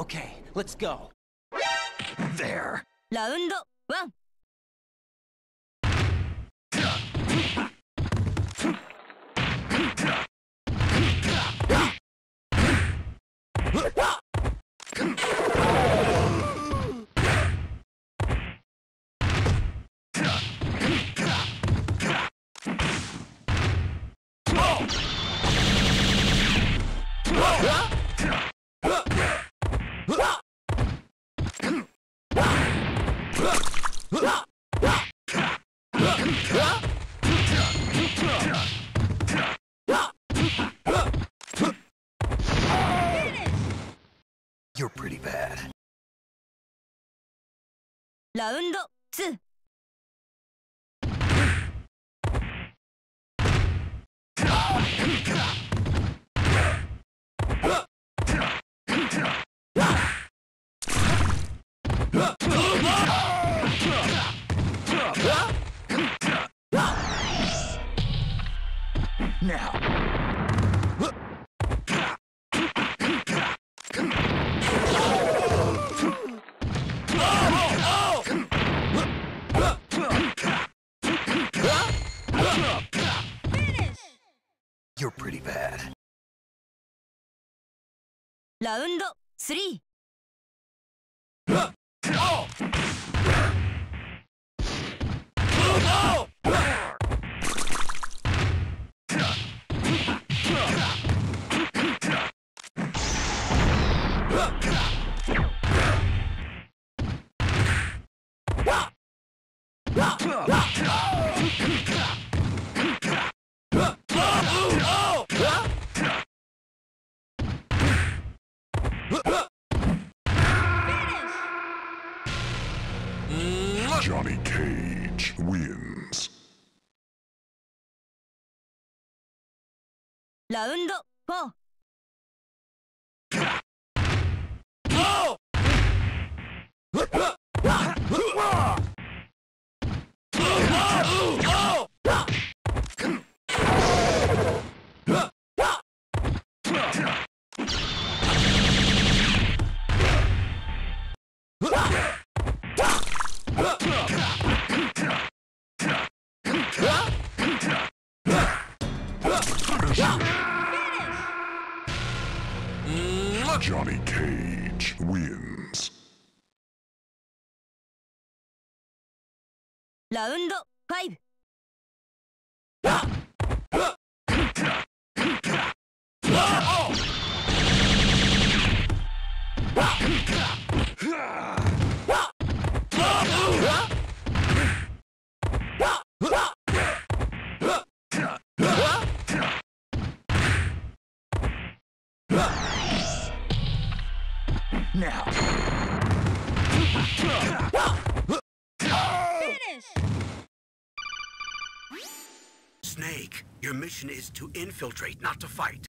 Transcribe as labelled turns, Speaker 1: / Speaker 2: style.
Speaker 1: Okay, let's go. There. Round one. Look!
Speaker 2: ラウンド
Speaker 1: 2Now.
Speaker 2: ラウンド3
Speaker 3: Johnny Cage wins.
Speaker 2: Round 4. Huh!
Speaker 3: Johnny Cage wins.
Speaker 2: ラウンドファ
Speaker 1: Now.
Speaker 4: Snake, your mission is to infiltrate, not to fight.